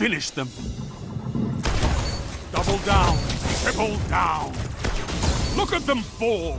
finish them. Double down, triple down. Look at them fall.